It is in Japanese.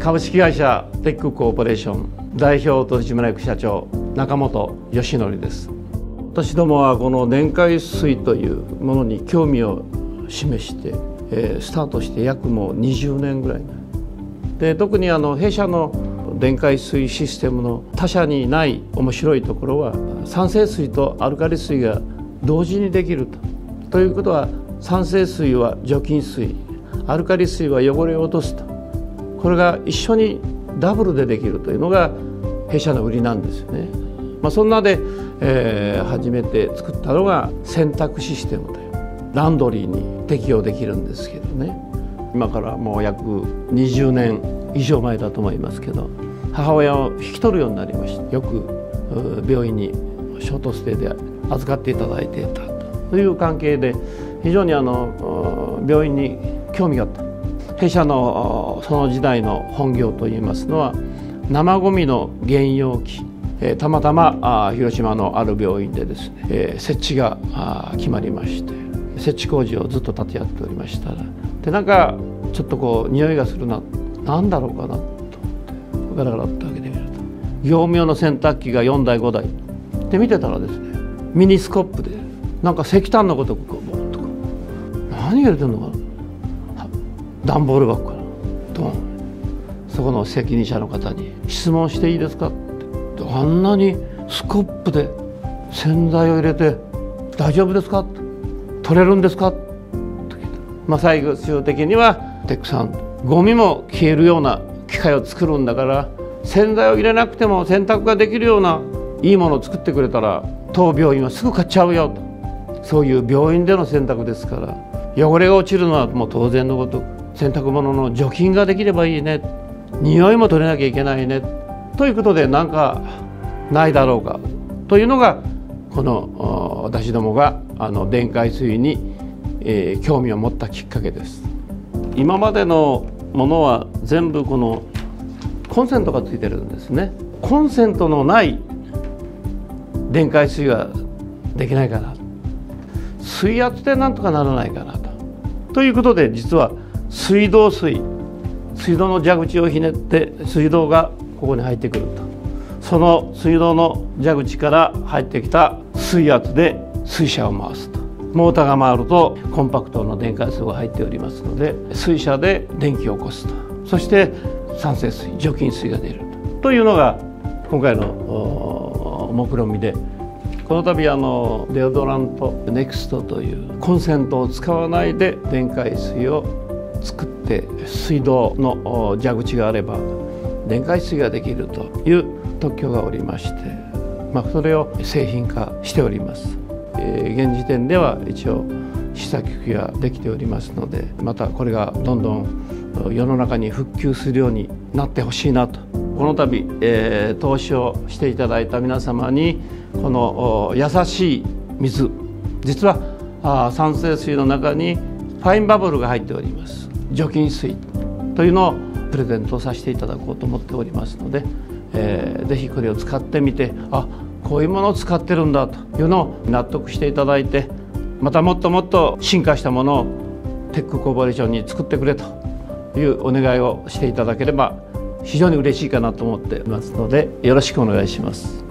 株式会社テックコーポレーション代表取締役社長中本義則です。私どもはこの電解水というものに興味を示して、えー、スタートして約もう20年ぐらいで特にあの弊社の電解水システムの他社にない面白いところは酸性水とアルカリ水が同時にできると。ということは酸性水は除菌水アルカリ水は汚れを落とすと。これが一緒にダブルでできるというのが弊社の売りなんですよね。まあ、そんなで、えー、初めて作ったのが洗濯システムというランドリーに適用できるんですけどね今からもう約20年以上前だと思いますけど母親を引き取るようになりましてよく病院にショートステイで預かっていただいていたという関係で非常にあの病院に興味があった弊社のその時代の本業といいますのは生ごみの原容器たまたまあ広島のある病院でですねえ設置があ決まりまして設置工事をずっと立てやっておりましたらでなんかちょっとこう匂いがするな何だろうかなとガラガラって開けてみると業務用の洗濯機が4台5台。で見てたらですねミニスコップでなんか石炭のことこうとか何入れてんのかな段ボール箱から。ドンそこの責任者の方に「質問していいですか?」ってあんなにスコップで洗剤を入れて「大丈夫ですか?」取れるんですか?」まあ、最終的にはテックさんゴミも消えるような機械を作るんだから洗剤を入れなくても洗濯ができるようないいものを作ってくれたら当病院はすぐ買っちゃうよとそういう病院での洗濯ですから汚れが落ちるのはもう当然のこと洗濯物の除菌ができればいいね匂いも取れなきゃいけないねということで何かないだろうかというのがこの私どもがあの電解水に、えー、興味を持ったきっかけです。今までのものは全部このコンセントがついてるんですね。コンセントのない電解水ができないかな水圧でなんとかならないかなと。ということで実は水道水水道の蛇口をひねって水道がここに入ってくると。その水道の蛇口から入ってきた水圧で水車を回すと。モーターが回るとコンパクトの電解水が入っておりますので水車で電気を起こすと。そして酸性水除菌水が出ると。いうのが今回の目論見でこの度あのデオドラントネクストというコンセントを使わないで電解水を作って水道の蛇口があれば電解水ができるという特許がおりまして、まあ、それを製品化しております。えー、現時点では一応試作機ができておりますのでまたこれがどんどん世の中に復旧するようになってほしいなとこの度、えー、投資をしていただいた皆様にこの優しい水実はあ酸性水の中にファインバブルが入っております除菌水というのをプレゼントさせていただこうと思っておりますので、えー、ぜひこれを使ってみてあこういうものを使ってるんだというのを納得していただいてまたもっともっと進化したものをテックコーポレーションに作ってくれというお願いをしていただければ非常に嬉しいかなと思ってますのでよろしくお願いします。